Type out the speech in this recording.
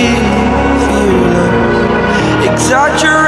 feeling, fearless, exaggerate.